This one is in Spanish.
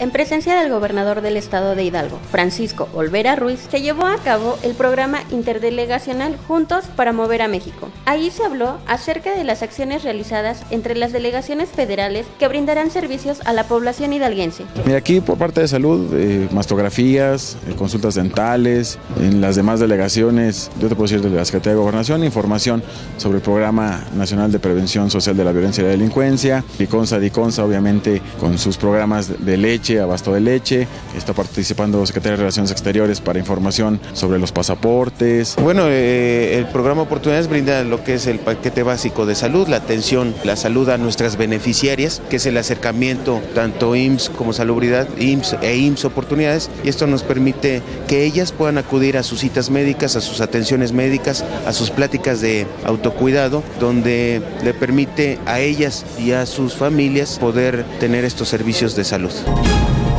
En presencia del gobernador del estado de Hidalgo, Francisco Olvera Ruiz, se llevó a cabo el programa interdelegacional Juntos para Mover a México. Ahí se habló acerca de las acciones realizadas entre las delegaciones federales que brindarán servicios a la población hidalguense. Mira, aquí por parte de salud, eh, mastografías, eh, consultas dentales, en las demás delegaciones, yo te puedo decir de la Secretaría de Gobernación, información sobre el Programa Nacional de Prevención Social de la Violencia y la Delincuencia, Diconsa, Diconsa, obviamente con sus programas de leche, abasto de leche, está participando Secretaría de Relaciones Exteriores para información sobre los pasaportes. Bueno, eh, el programa Oportunidades brinda lo que es el paquete básico de salud, la atención, la salud a nuestras beneficiarias, que es el acercamiento tanto IMSS como Salubridad, IMSS e IMSS Oportunidades, y esto nos permite que ellas puedan acudir a sus citas médicas, a sus atenciones médicas, a sus pláticas de autocuidado, donde le permite a ellas y a sus familias poder tener estos servicios de salud. you